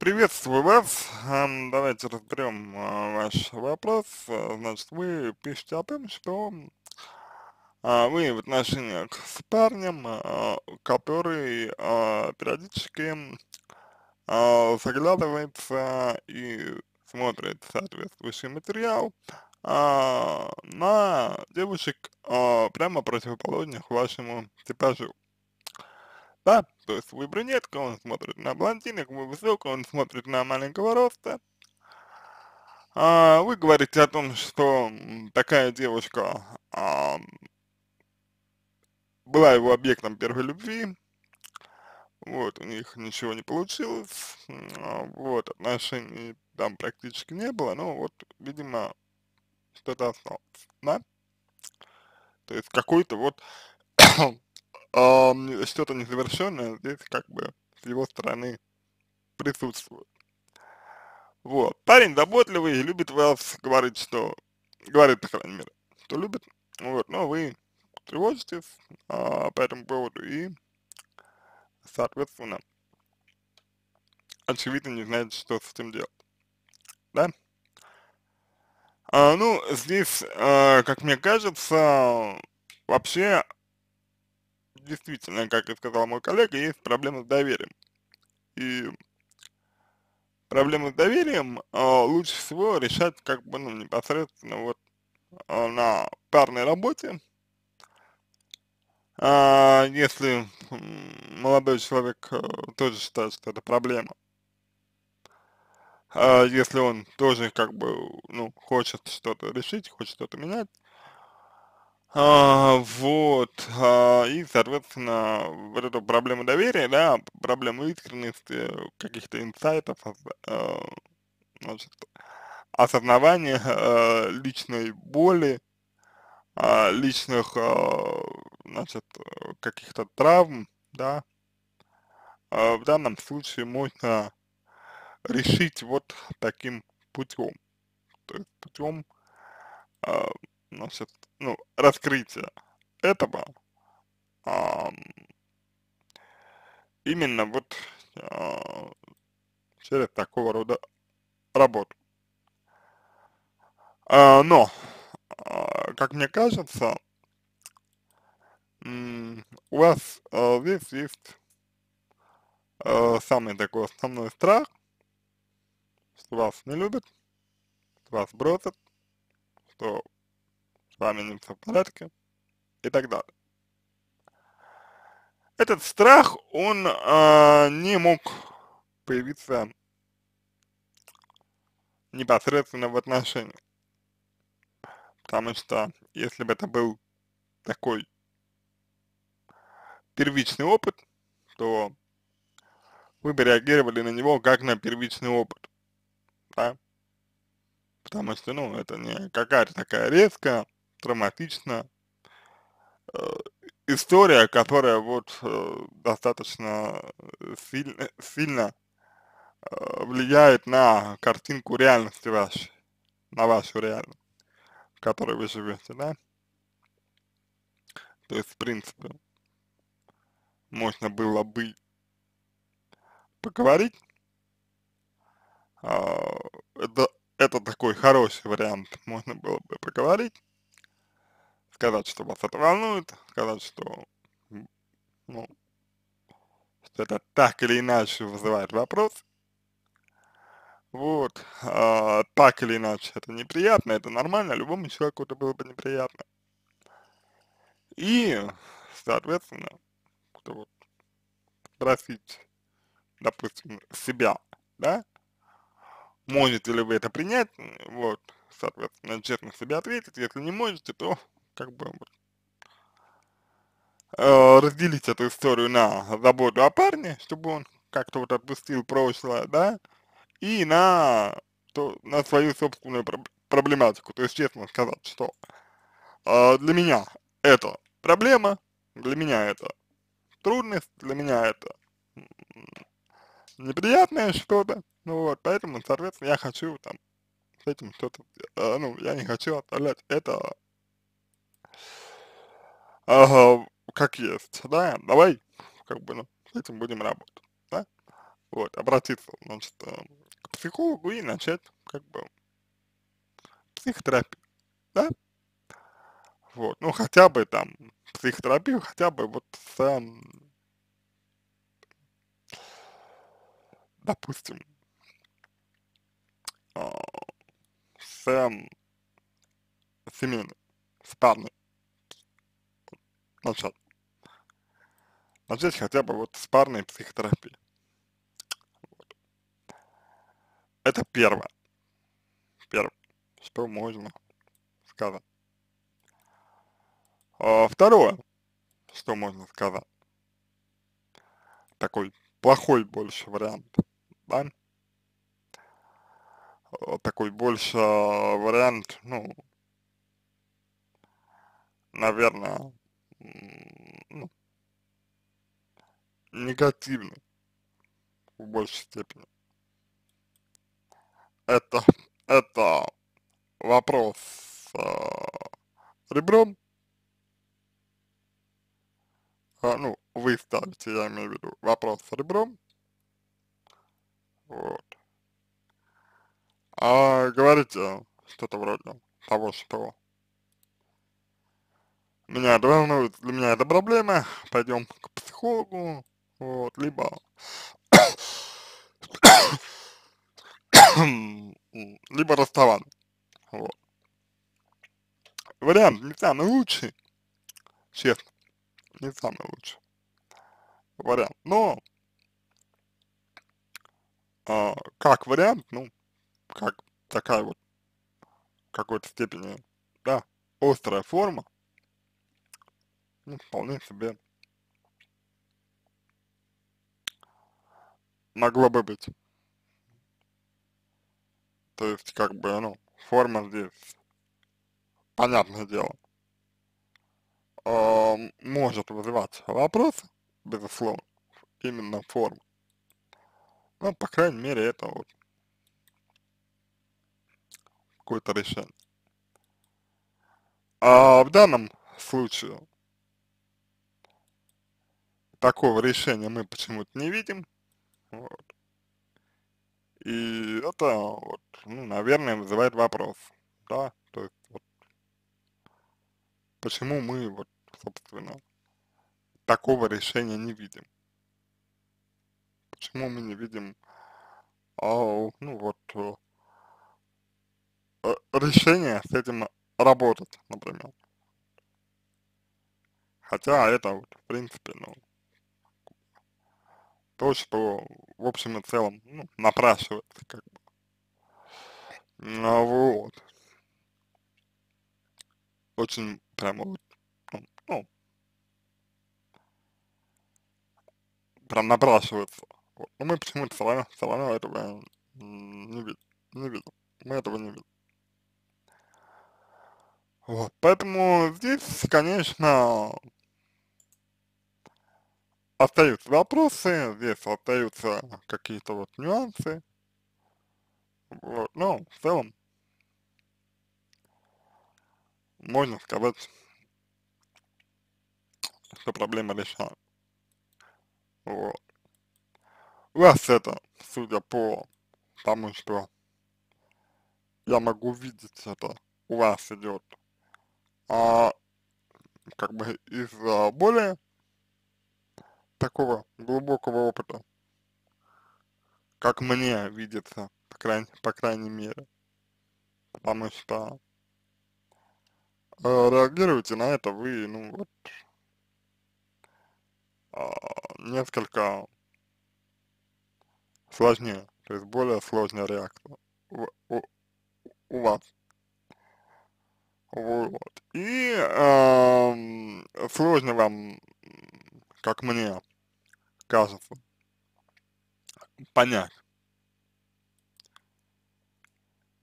Приветствую вас. Давайте разберем а, ваш вопрос. А, Значит, вы пишете о том, что а, вы в отношениях с парнем, который периодически заглядывается и смотрит соответствующий материал на девушек прямо противоположных вашему типажу. Да, то есть вы брюнетка, он смотрит на блондинок, вы высокая, он смотрит на маленького роста. А, вы говорите о том, что такая девушка а, была его объектом первой любви, вот, у них ничего не получилось, а, вот, отношений там практически не было, но вот, видимо, что-то осталось, да? То есть какой-то вот ам, что-то незавершенное здесь как бы с его стороны присутствует. Вот. Парень заботливый, любит вас, говорит, что, говорит, по крайней мере, что любит, вот, но вы тревожитесь а, по этому поводу и, соответственно, очевидно не знаете, что с этим делать, да? А, ну, здесь, а, как мне кажется, вообще, действительно, как и сказал мой коллега, есть проблемы с доверием. И проблемы с доверием а, лучше всего решать как бы, ну, непосредственно вот а, на парной работе, а, если молодой человек э, тоже считает, что это проблема, а, если он тоже как бы, ну, хочет что-то решить, хочет что-то менять, а, вот, а, и, соответственно, вот эту проблему доверия, да, проблему искренности, каких-то инсайтов, ос- а, значит, осознавания а, личной боли, а, личных, а, значит, э, каких-то травм, да, а, в данном случае можно решить вот таким путем, то есть путем, а, значит, ну, раскрытия этого, ам, именно вот а, через такого рода работу. А, но, а, как мне кажется, у вас а, здесь есть а, самый такой основной страх, что вас не любят, что вас бросят, что вами не все в порядке и так далее. Этот страх, он а, не мог появиться непосредственно в отношениях, потому что если бы это был такой первичный опыт, то вы бы реагировали на него как на первичный опыт, да, потому что, ну, это не какая-то такая резкая, травматичная э, история, которая вот э, достаточно сильно, сильно э, влияет на картинку реальности вашей, на вашу реальность, в которой вы живете, да, то есть, в принципе, можно было бы поговорить, а, это, это такой хороший вариант, можно было бы поговорить, сказать, что вас это волнует, сказать, что, ну, что это так или иначе вызывает вопрос, вот, а, так или иначе это неприятно, это нормально, любому человеку это было бы неприятно. И, соответственно, вот спросить, допустим, себя, да, можете ли вы это принять, вот, соответственно, честно себе ответить, если не можете, то как бы э, разделить эту историю на заботу о парне, чтобы он как-то вот отпустил прошлое, да, и на, то, на свою собственную проб- проблематику, то есть честно сказать, что э, для меня это проблема, для меня это трудность, для меня это неприятное что-то, ну вот, поэтому, соответственно, я хочу там с этим что-то, э, ну, я не хочу оставлять это Ага, как есть, да, давай, как бы, ну, с этим будем работать, да. вот, обратиться, значит, э, к психологу и начать, как бы, психотерапию, да, вот, ну, хотя бы там психотерапию, хотя бы вот с, эм, допустим, а, с эм, семейной, с парной начать. Начать хотя бы вот с парной психотерапии. Вот. Это первое. Первое, что можно сказать. А, второе, что можно сказать. Такой плохой больше вариант, да? А, такой больше вариант, ну, наверное, ну, негативный в большей степени. Это, это вопрос э, ребром, а, ну, вы ставите, я имею в виду, вопрос ребром, вот, а говорите что-то вроде того, что меня это волнует, для меня это проблема, пойдем к психологу, вот, либо либо расставание, вот. Вариант не самый лучший, честно, не самый лучший вариант, но а, как вариант, ну, как такая вот в какой-то степени, да, острая форма, ну, вполне себе могло бы быть. То есть, как бы, ну, форма здесь, понятное дело, э, может вызывать вопросы, безусловно, именно форма. Ну, по крайней мере, это вот какое-то решение. А в данном случае такого решения мы почему-то не видим. Вот. И это, вот, ну, наверное, вызывает вопрос, да, то есть, вот, почему мы, вот, собственно, такого решения не видим? Почему мы не видим, а, ну, вот, э, э решения с этим работать, например? Хотя это, вот, в принципе, ну, то, что в общем и целом ну, напрашивается как бы. Ну, вот. Очень прямо вот, ну, ну прям напрашивается. Вот. Но мы почему-то все равно, все равно этого не видим, не видим. Мы этого не видим. Вот, поэтому здесь, конечно, остаются вопросы, здесь остаются какие-то вот нюансы. Вот, но в целом можно сказать, что проблема решена. Вот. У вас это, судя по тому, что я могу видеть это, у вас идет, а, как бы из а, более такого глубокого опыта, как мне видится, по крайней, по крайней мере. Потому что э, реагируете на это вы, ну вот, э, несколько сложнее, то есть более сложная реакция у, у, у вас. Вот. И э, сложно вам, как мне, кажется, понять,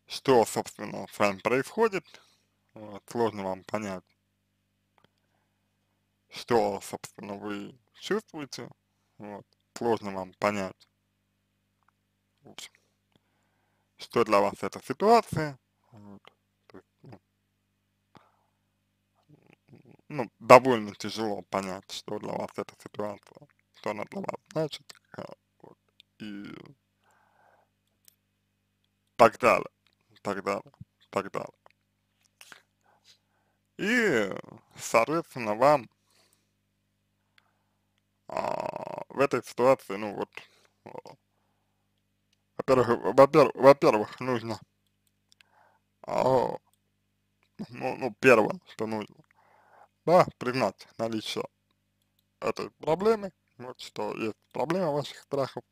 что, собственно, с вами происходит, вот, сложно вам понять, что, собственно, вы чувствуете, вот, сложно вам понять, в общем, что для вас эта ситуация, вот, ну, ну, довольно тяжело понять, что для вас эта ситуация что она вас значит, вот. и так далее, так далее, так далее. И, соответственно, вам а, в этой ситуации, ну вот, во-первых, во-первых, во-первых, нужно, а, ну, ну, первое, что нужно, да, признать наличие этой проблемы, вот, что есть проблема ваших страхов,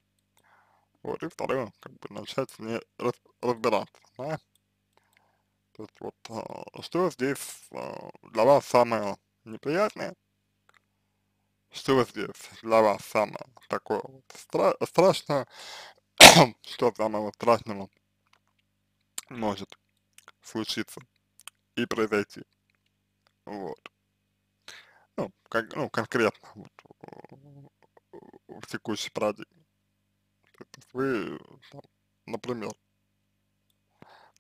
вот, и второе, как бы начать с ней раз, разбираться, да, то есть вот, а, что здесь а, для вас самое неприятное, что здесь для вас самое такое вот стра страшное, что самого страшного может случиться и произойти, вот. Ну, как, ну конкретно, вот, в текущей парадигме. Вы, там, например,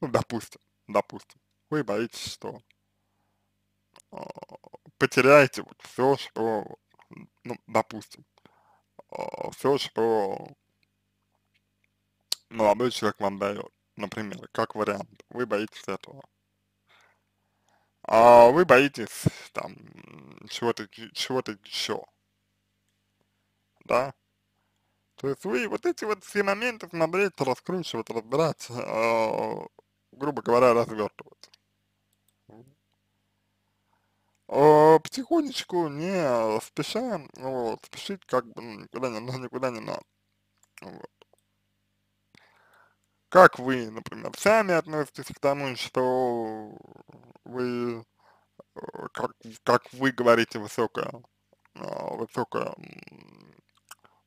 ну, допустим, допустим, вы боитесь, что э, потеряете вот все, что, ну, допустим, э, все, что молодой человек вам дает, например, как вариант, вы боитесь этого. А вы боитесь там чего-то чего-то еще, да? То есть вы вот эти вот все моменты смотреть, раскручивать, разбирать, э, грубо говоря, развертывать. Э, потихонечку, не спеша, вот, спешить как бы никуда не, никуда не надо. Вот. Как вы, например, сами относитесь к тому, что вы, э, как, как вы говорите, высокая, э, высокая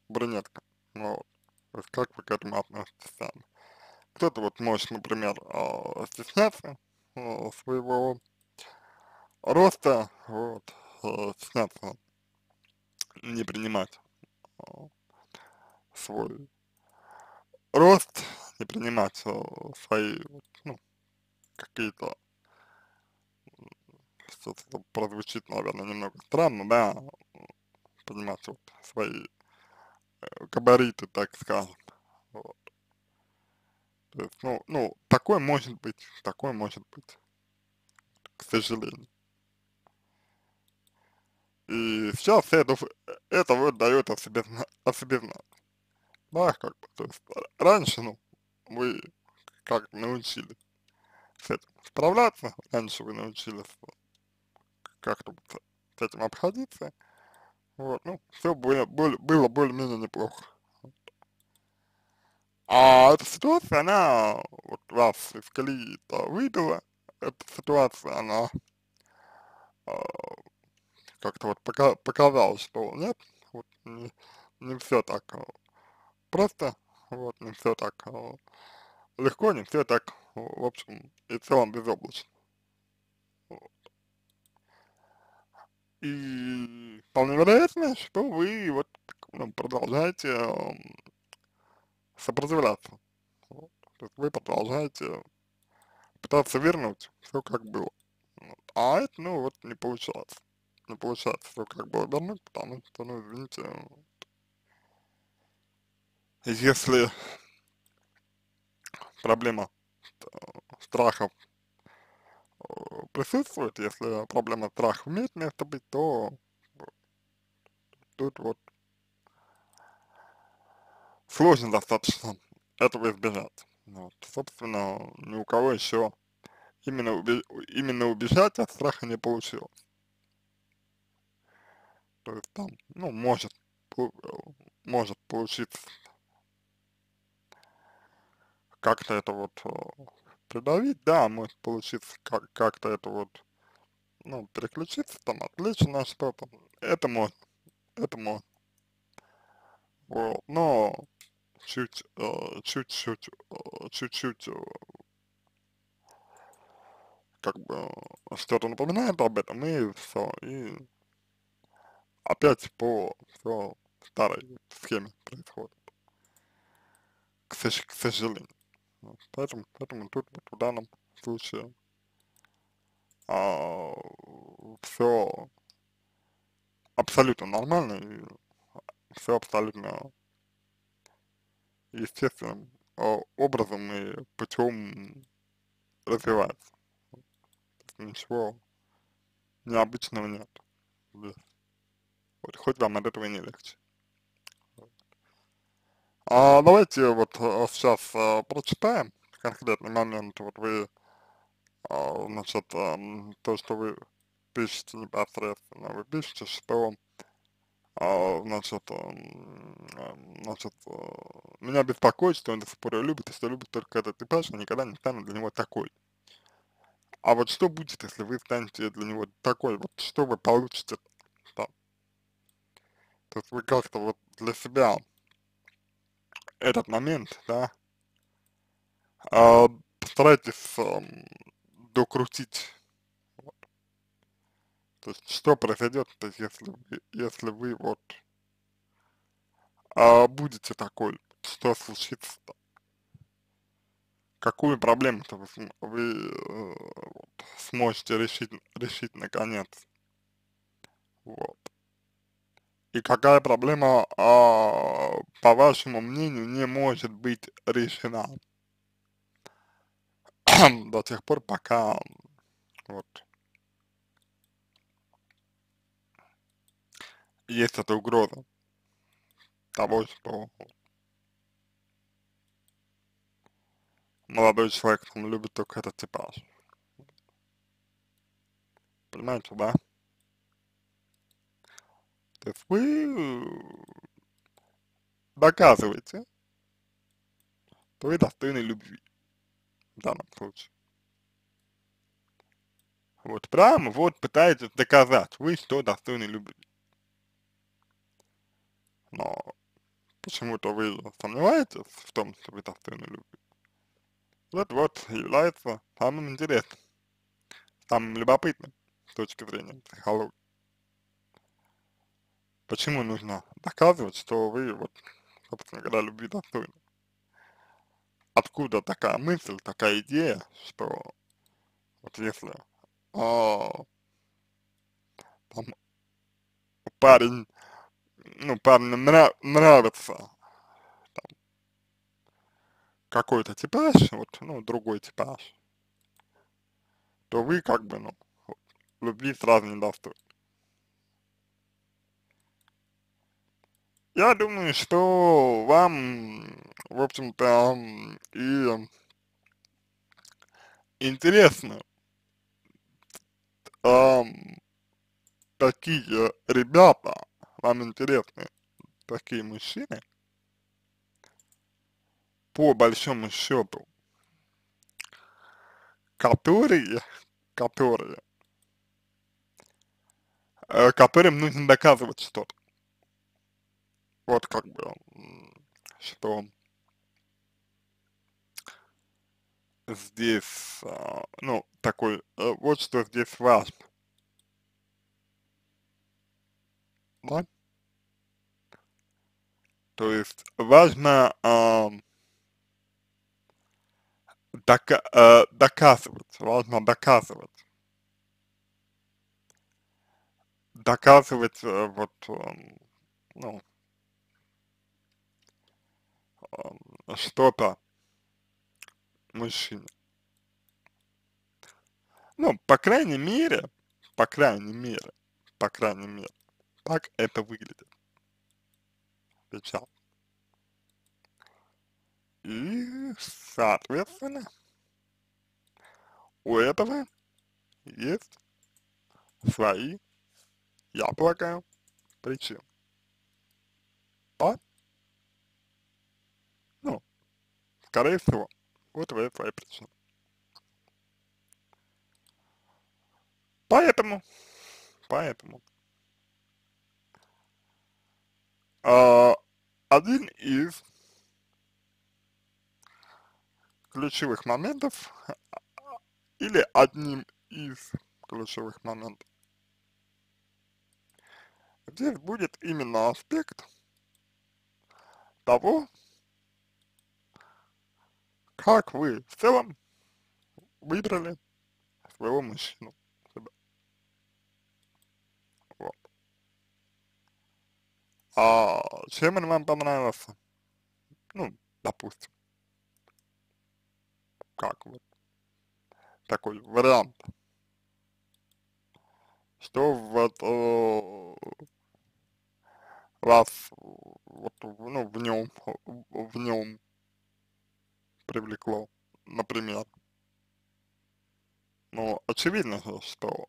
брюнетка, есть как вы к этому относитесь сами. Кто-то вот может, например, э, стесняться своего роста, вот, стесняться не принимать свой рост, не принимать свои, ну, какие-то, что-то прозвучит, наверное, немного странно, да, понимать вот свои габариты, так скажем, вот. То есть, ну, ну, такое может быть, такое может быть, к сожалению. И сейчас это, это вот дает о себе, о себе знать. Да, как бы, то есть раньше, ну, вы как научились с этим справляться, раньше вы научились как-то с этим обходиться, вот, ну, все было, было, было более-менее неплохо. А эта ситуация, она вот вас из колеи-то выбила, эта ситуация, она э, как-то вот пока, показала, что нет, вот не, не все так просто, вот, не все так легко, не все так, в общем, и целом безоблачно. И вполне вероятно, что вы вот ну, продолжаете э, сопротивляться. Вот. То есть вы продолжаете пытаться вернуть все как было. Вот. А это, ну, вот не получается. Не получается все как было вернуть, потому что, ну, извините, если проблема э, страхов присутствует, если проблема страха имеет место быть, то тут вот сложно достаточно этого избежать. Вот. Собственно, ни у кого еще именно, уби именно убежать от страха не получилось. То есть там, ну, может, может получиться как-то это вот э, придавить, да, может получиться как- как-то это вот, ну, переключиться, там, отвлечься на что-то, это можно, это можно. Вот, но чуть, э, чуть-чуть, э, чуть-чуть, как бы, что-то напоминает об этом, и все, и опять по все старой схеме происходит, к сожалению. Вот, поэтому, поэтому тут вот в данном случае а, все абсолютно нормально и все абсолютно естественным э, образом и путем развивается. Ничего необычного нет. Вот, хоть вам от этого не легче. А давайте вот а, сейчас а, прочитаем конкретный момент. Вот вы, а, значит, а, то, что вы пишете непосредственно, вы пишете, что а, значит, а, значит, а, меня беспокоит, что он до сих пор любит, и что любит только этот типаж, но никогда не станет для него такой. А вот что будет, если вы станете для него такой, вот что вы получите там? То есть вы как-то вот для себя этот момент, да, а, постарайтесь а, докрутить. Вот. То есть что произойдет, то есть, если, если вы вот а, будете такой, что случится-то? какую проблему-то вы, вы э, вот, сможете решить, решить наконец. Вот. И какая проблема, э, по вашему мнению, не может быть решена до тех пор, пока вот есть эта угроза того, что молодой человек, он любит только этот типаж. Понимаете, да? То есть вы доказываете, что вы достойны любви в данном случае. Вот прямо вот пытаетесь доказать, вы что достойны любви. Но почему-то вы сомневаетесь в том, что вы достойны любви вот вот является самым интересным, самым любопытным с точки зрения психологии. Почему нужно доказывать, что вы вот, собственно говоря, любви достойны? Откуда такая мысль, такая идея, что вот если а, там, парень, ну, парню нрав, нравится какой-то типаж, вот, ну, другой типаж, то вы как бы, ну, любви сразу не достойны. Я думаю, что вам, в общем-то, и интересно а, такие ребята, вам интересны такие мужчины, по большому счету, которые, которые, э, которым нужно доказывать что-то. Вот как бы, что здесь, э, ну, такой, э, вот что здесь важно. Да? То есть важно э, дока э, доказывать, важно доказывать. Доказывать э, вот, э, ну, что-то мужчине. Ну, по крайней мере, по крайней мере, по крайней мере, так это выглядит сейчас. И, соответственно, у этого есть свои, я полагаю, причины. А? Ну, скорее всего, вот вы свои причины. Поэтому, поэтому, э, один из ключевых моментов или одним из ключевых моментов. Здесь будет именно аспект того, как вы в целом выбрали своего мужчину. Вот. А чем он вам понравился? Ну, допустим, как вот такой вариант, что вот э, вас вот, ну, в нем, в нем привлекло, например. Ну, очевидно, что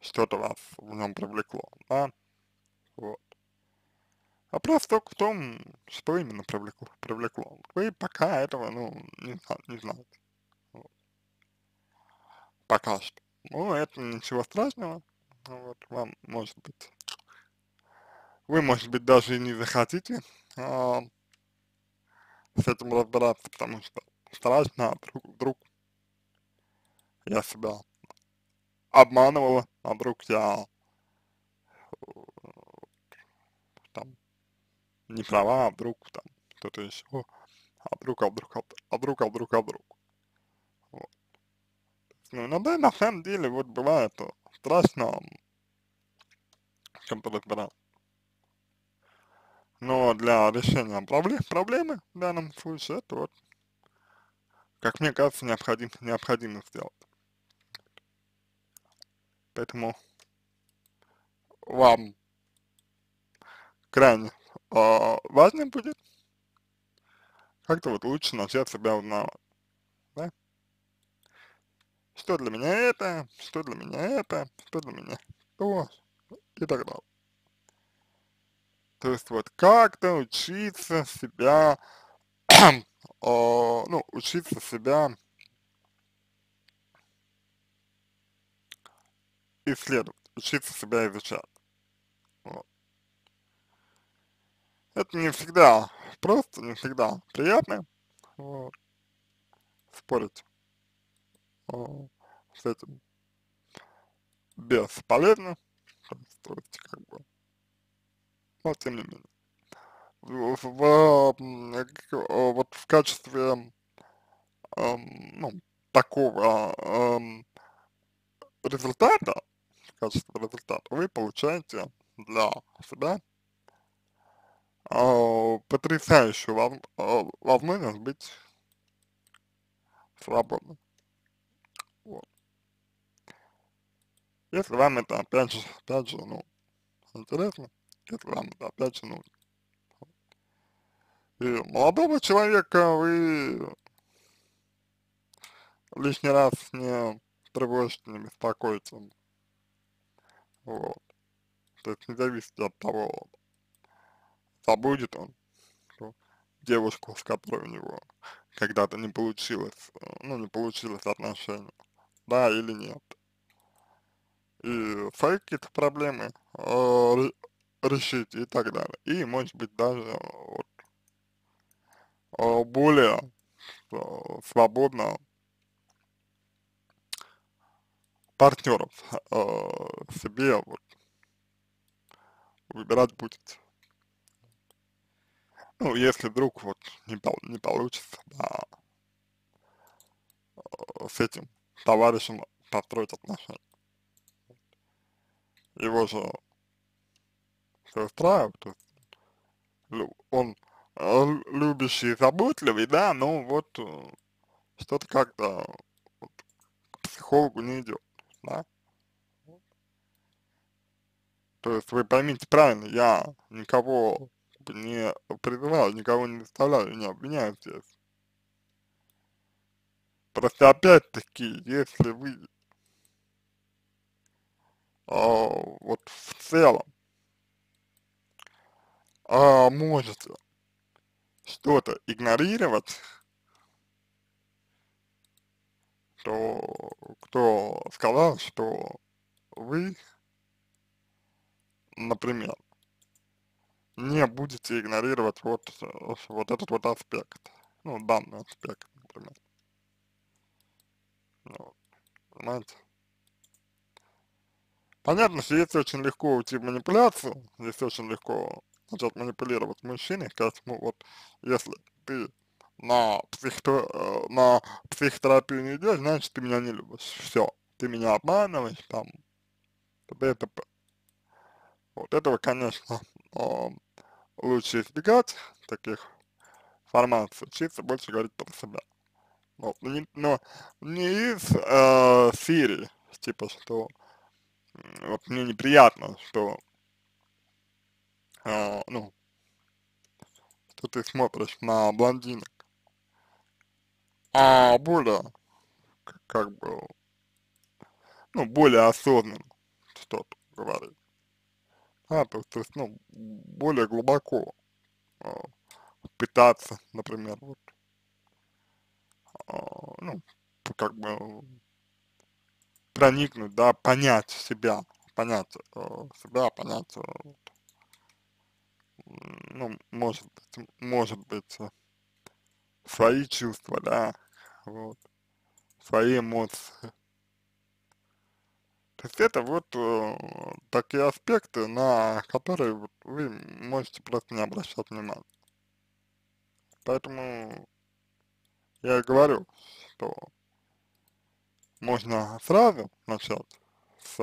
что-то вас в нем привлекло, да, вот. Вопрос только в том, что именно привлекло, привлекло. Вы пока этого, ну, не, не знаете. Вот. Пока что. Ну, это ничего страшного. Вот, вам, может быть, вы, может быть, даже и не захотите а, с этим разбираться, потому что страшно, а вдруг, вдруг я себя обманывала, а вдруг я э, там не права, а вдруг там кто-то еще, а вдруг, а вдруг, а вдруг, а вдруг, а вдруг. Вот. Ну, иногда на самом деле вот бывает страшно чем-то разбираться. Но для решения проблем, проблемы в данном случае это вот, как мне кажется, необходим, необходимо сделать. Поэтому вам крайне э, важно будет как-то вот лучше начать себя узнавать, да? Что для меня это, что для меня это, что для меня то и так далее. То есть вот как-то учиться себя, э, ну, учиться себя исследовать, учиться себя изучать. Вот. Это не всегда просто, не всегда приятно, вот, спорить о, с этим бесполезно, как бы, но тем не менее. В, в, в, вот в качестве э, ну, такого э, результата, в качестве результата, вы получаете для себя э, потрясающую воз, э, возможность быть свободным. Вот. Если вам это опять же, опять же, ну, интересно, если вам это опять же нужно. И молодого человека вы лишний раз не тревожите, не беспокойте. Вот. То есть не зависит от того, забудет он девушку, с которой у него когда-то не получилось, ну, не получилось отношения, да или нет. И свои какие-то проблемы э, решить и так далее. И, может быть, даже вот, э, более э, свободно партнеров э, себе вот выбирать будете. Ну, если вдруг вот не, не получится, да, э, с этим товарищем построить отношения. Его же устраивает, то есть он э, любящий заботливый, да, но вот э, что-то как-то вот, к психологу не идет, да. То есть вы поймите правильно, я никого не призываю, никого не заставляю, не обвиняю здесь. Просто опять-таки, если вы а, вот в целом а, можете что-то игнорировать, то кто сказал, что вы, например, не будете игнорировать вот, вот этот вот аспект, ну, данный аспект, например. Ну, понимаете? Понятно, что если очень легко уйти в манипуляцию, если очень легко начать манипулировать мужчиной, сказать ему, вот, если ты на, психо, э, на психотерапию не идешь, значит, ты меня не любишь. Все, ты меня обманываешь, там, т.д. Вот этого, конечно, э, лучше избегать таких формаций, учиться больше говорить про себя. Но не, но не из э, серии, типа, что вот мне неприятно, что, э, ну, что ты смотришь на блондинок, а более, как бы, ну, более осознанно что-то говорить. А, то, то есть, ну, более глубоко э, пытаться, например, вот, э, ну, как бы проникнуть, да, понять себя, понять э, себя, понять, э, ну, может быть, может быть, э, свои чувства, да, вот, свои эмоции. То есть это вот э, такие аспекты, на которые вы можете просто не обращать внимания. Поэтому я говорю, что можно сразу начать с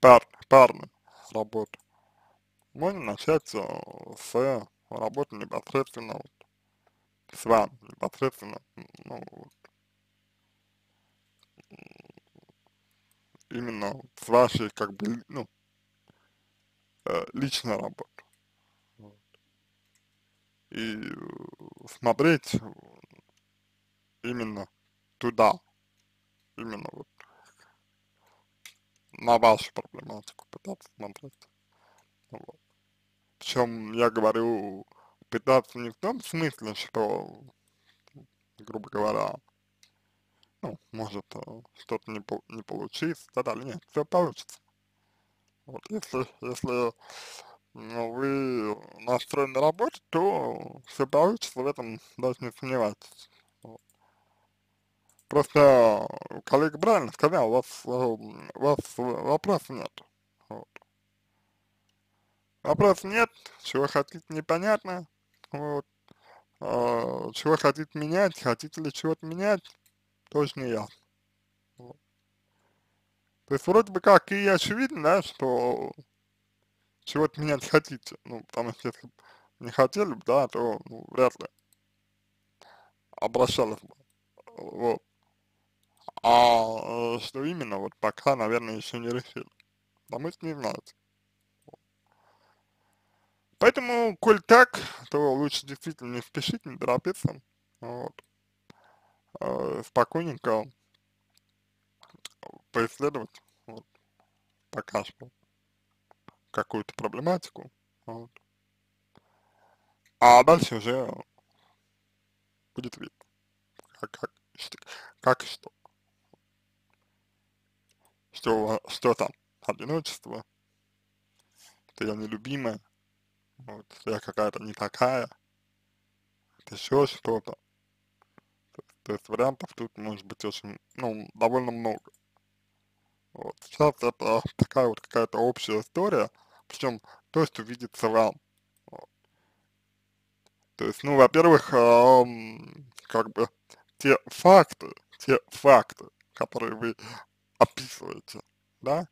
пар, парной работы. Можно начать э, с работы непосредственно вот, с вами, непосредственно, ну, вот, именно с вашей, как бы, ну, э, личной работы. Вот. И э, смотреть именно туда, именно вот на вашу проблематику пытаться смотреть. Вот. Причем я говорю пытаться не в том смысле, что, грубо говоря, ну, может э, что-то не, не получится, да, да, нет, все получится. Вот, если, если ну, вы настроены работать, то все получится, в этом даже не сомневайтесь. Вот. Просто коллега правильно сказал, у вас, у вас вопросов нет. Вот. Вопросов нет, чего хотите непонятно, вот. А, чего хотите менять, хотите ли чего-то менять, тоже не ясно. Вот. То есть вроде бы как и очевидно, да, что чего-то менять хотите. Ну, потому что если не хотели бы, да, то ну, вряд ли обращались бы. Вот. А э, что именно, вот пока, наверное, еще не решили. Потому что не знаете. Поэтому, коль так, то лучше действительно не спешить, не торопиться. Вот э, спокойненько поисследовать, вот, пока что какую-то проблематику, вот. А дальше уже будет видно, как, как, как что. Что, что там, одиночество, что я нелюбимая, вот, я какая-то не такая, еще что-то. То есть вариантов тут может быть очень, ну, довольно много. Вот. Сейчас это такая вот какая-то общая история, причем то, что видится вам. Вот. То есть, ну, во-первых, эм, как бы те факты, те факты, которые вы описываете, да,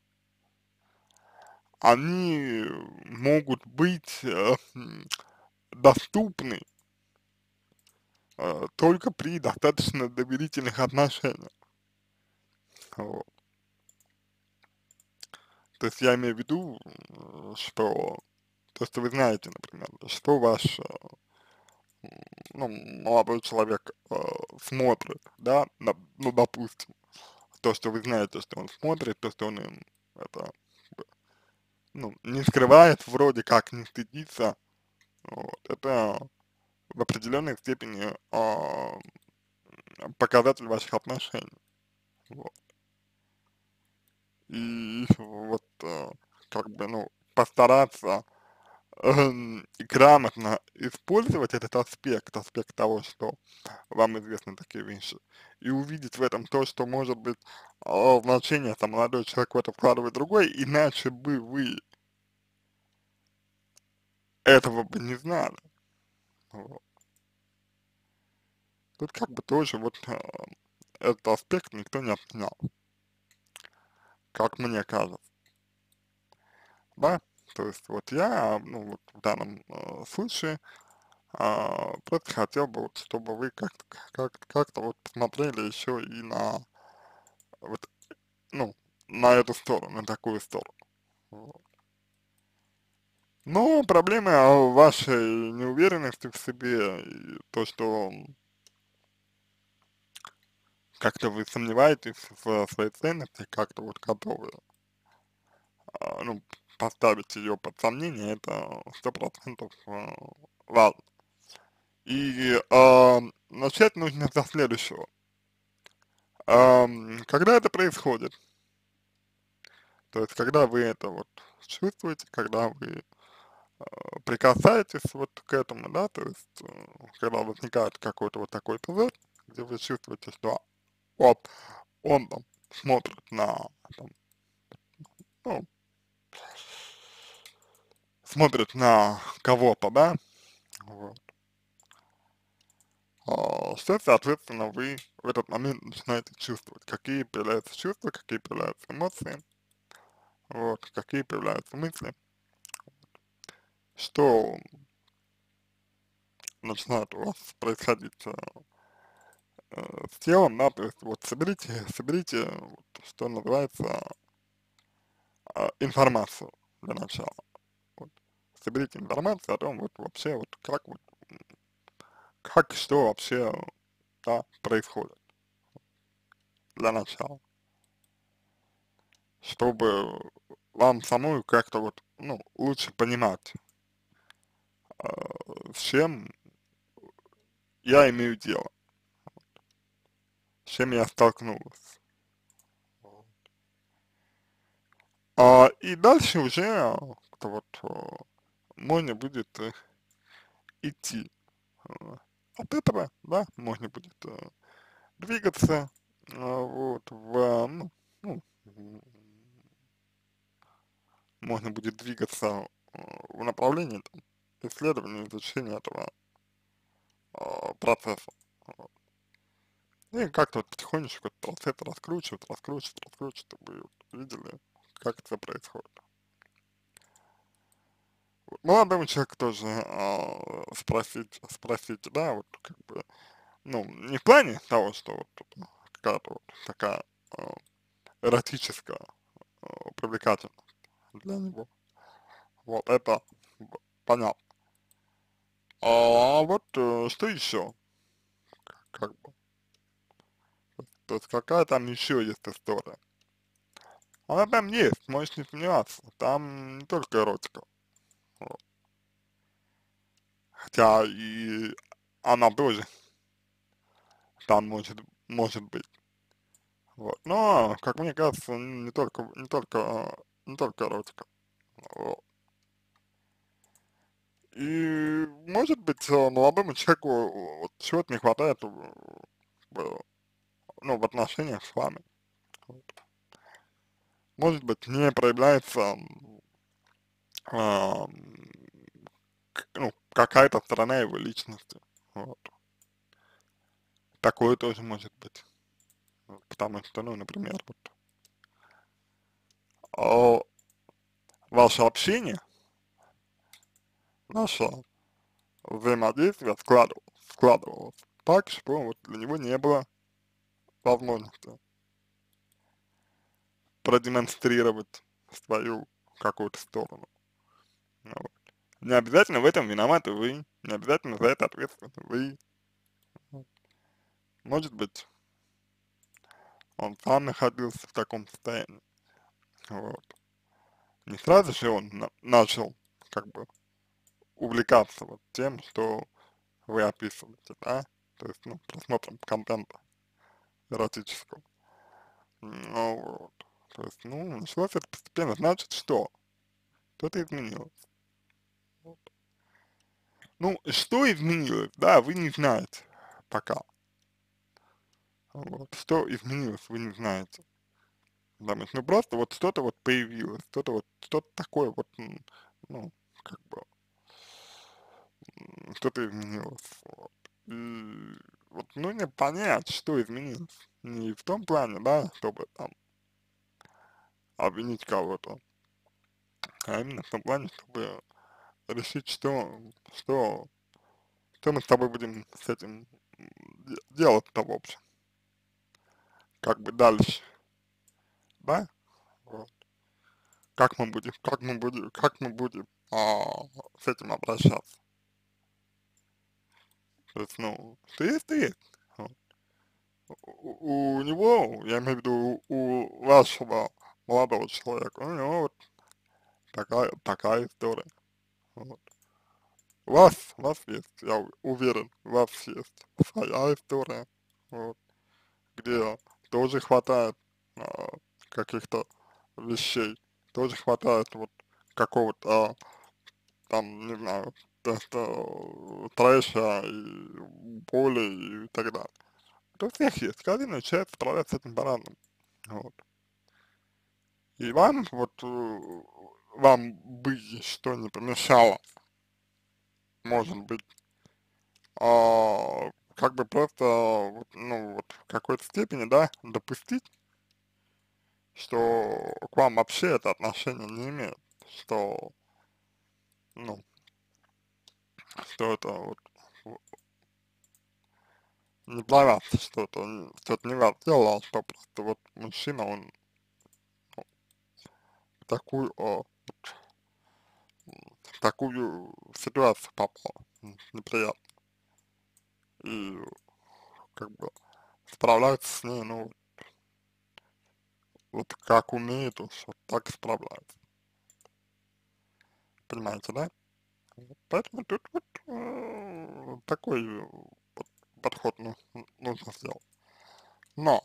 они могут быть э, доступны э, только при достаточно доверительных отношениях. Вот. То есть я имею в виду, что то, что вы знаете, например, что ваш э, ну, молодой человек э, смотрит, да, на, ну, допустим, то, что вы знаете, что он смотрит, то, что он это, ну, не скрывает, вроде как не стыдится, вот, это в определенной степени э, показатель ваших отношений. Вот. И вот э, как бы, ну, постараться э, грамотно использовать этот аспект, аспект того, что вам известны такие вещи, и увидеть в этом то, что может быть э, значение, там, молодой человек в это вкладывает другой, иначе бы вы этого бы не знали. Вот. Тут как бы тоже вот э, этот аспект никто не отменял, как мне кажется. Да, То есть вот я, ну вот в данном э, случае, а, просто хотел бы вот, чтобы вы как-то как, как-то вот посмотрели еще и на вот, ну, на эту сторону, на такую сторону. Но проблема вашей неуверенности в себе, и то, что как-то вы сомневаетесь в своей ценности, как-то вот готовы, а, ну, поставить ее под сомнение, это сто процентов а, важно. И а, начать нужно со следующего. А, когда это происходит, то есть когда вы это вот чувствуете, когда вы а, прикасаетесь вот к этому, да, то есть э, когда возникает какой-то вот такой эпизод, где вы чувствуете, что вот он там смотрит на, там, ну, смотрит на кого-то, да, вот. А, соответственно, вы в этот момент начинаете чувствовать, какие появляются чувства, какие появляются эмоции, вот, какие появляются мысли, что начинает у вас происходить э, э, с телом, да, то есть вот соберите, соберите, вот, что называется, э, информацию для начала. Вот. Соберите информацию о том, вот вообще, вот как вот, как что вообще, да, происходит для начала. Чтобы вам самому как-то вот, ну, лучше понимать, э, с чем я имею дело, с чем я столкнулся. А, и дальше уже вот можно будет э, идти э, от этого, да, можно будет э, двигаться э, вот в, ну, ну, можно будет двигаться э, в направлении там, исследования, изучения этого э, процесса. Вот. И как-то вот потихонечку этот процесс раскручивать, раскручивать, раскручивать, чтобы видели, как это происходит. Молодому человеку тоже э, спросить, спросить, да, вот как бы, ну, не в плане того, что вот какая-то вот такая э, эротическая э, привлекательность для него. Вот это понятно. А вот э, что еще? Как бы. То есть какая там еще есть история? Она там есть, можешь не сомневаться. Там не только эротика. Хотя и она тоже там может, может быть. Вот. Но, как мне кажется, не только, не только, не только эротика. Вот. И, может быть, молодому человеку вот, чего-то не хватает ну, в отношениях с вами. Вот. Может быть, не проявляется э, ну, какая-то сторона его личности. Вот. Такое тоже может быть. Потому что, ну, например, вот, о, ваше общение, наше взаимодействие складывалось, складывалось так, что вот для него не было возможности продемонстрировать свою какую-то сторону. Вот. Не обязательно в этом виноваты вы, не обязательно за это ответственны вы. Может быть, он сам находился в таком состоянии. Вот. Не сразу же он на начал, как бы, увлекаться вот тем, что вы описываете, да, то есть, ну, просмотром контента эротического. Ну, вот. То есть, ну, началось это постепенно, значит, что? Что-то изменилось. Ну, что изменилось, да, вы не знаете пока. Вот. Что изменилось, вы не знаете. Что, ну, просто вот что-то вот появилось, что-то вот, что-то такое вот, ну, как бы, что-то изменилось. Вот. И вот нужно понять, что изменилось. Не в том плане, да, чтобы там обвинить кого-то, а именно в том плане, чтобы решить, что, что, что мы с тобой будем с этим делать-то в общем, как бы дальше, да, вот, как мы будем, как мы будем, как мы будем а, с этим обращаться. То есть, ну, что есть. У, у него, я имею в виду у вашего молодого человека, у него вот такая, такая история. Вот. Вас, вас есть, я уверен, вас есть своя история, вот, где тоже хватает а, каких-то вещей, тоже хватает вот какого-то, там, не знаю, трэша и боли и так далее. Это у всех есть, каждый человек справляется с этим по-разному, вот. И вам, вот, э, вам бы что не помешало, может быть, а, как бы просто, ну, вот в какой-то степени, да, допустить, что к вам вообще это отношение не имеет, что, ну, что это вот не для вас, что это, что это не вас дело, а что просто вот мужчина, он ну, такую, вот, такую ситуацию попал, неприятно. И как бы справляется с ней, ну, вот как умеет, уж вот так справляется. Понимаете, да? Поэтому тут вот э, такой вот подход ну, нужно сделать. Но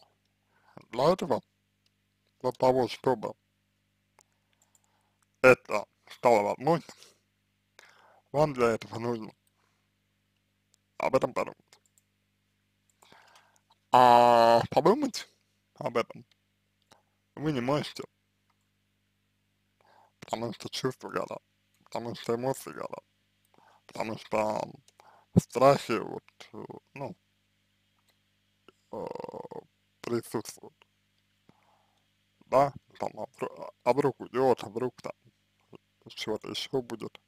для этого, для того, чтобы это стало возможным, вам для этого нужно об этом подумать. А подумать об этом вы не можете, потому что чувства горят, потому что эмоции горят, потому что страхи вот, ну, э, присутствуют. Да, там, а, а вдруг уйдет, а вдруг там чего-то еще будет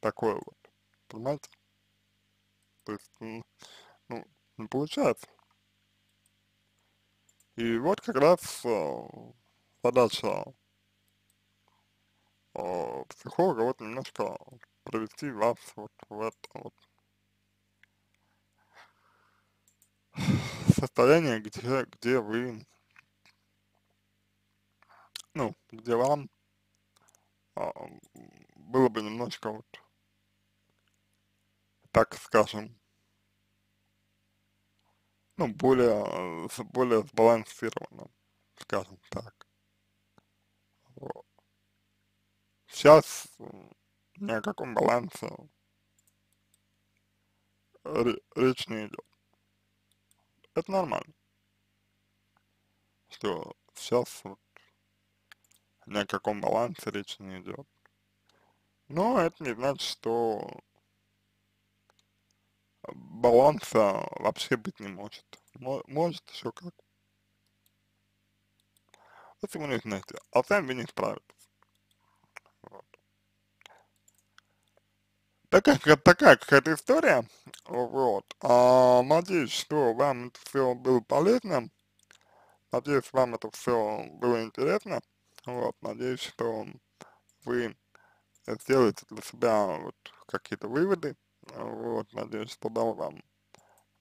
такое вот, понимаете? То есть, ну, не получается. И вот как раз э, задача э, психолога вот немножко провести вас вот в это вот состояние, где, где вы, ну, где вам а, было бы немножко вот, так скажем, ну, более, более сбалансированным, скажем так. Вот. Сейчас ни о каком балансе речь не идет. Это нормально. Что сейчас вот ни о каком балансе речь не идет. Но это не значит, что баланса вообще быть не может. Может еще как. Если вы не знаете, а сами вы не справитесь. Вот. Такая, такая какая-то история, вот, а, надеюсь, что вам это все было полезно, надеюсь, вам это все было интересно, вот, надеюсь, что вы сделаете для себя вот какие-то выводы, вот, надеюсь, что дал вам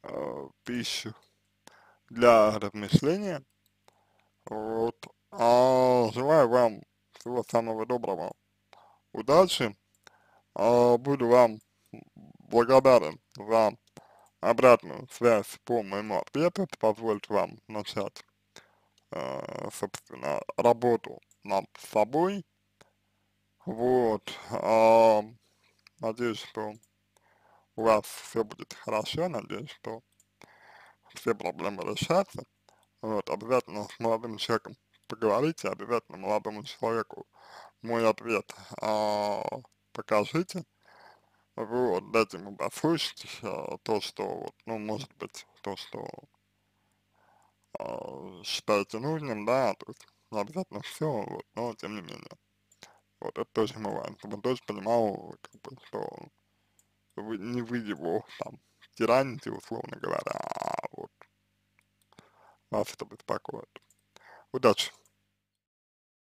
э, пищу для размышления, вот, а, желаю вам всего самого доброго, удачи, а, буду вам благодарен за обратную связь по моему ответу, это позволит вам начать, э, собственно, работу над собой, вот, а, надеюсь, что у вас все будет хорошо, надеюсь, что все проблемы решатся, вот, обязательно с молодым человеком поговорите, обязательно молодому человеку мой ответ а, покажите, вот, дайте ему послушать а, то, что, вот, ну, может быть, то, что а, считаете нужным, да, то есть не обязательно все, вот, но тем не менее, Вот это тоже важно, чтобы он тоже понимал, как бы, вы, не вы его там тираните, условно говоря, а вот вас это беспокоит. Удачи!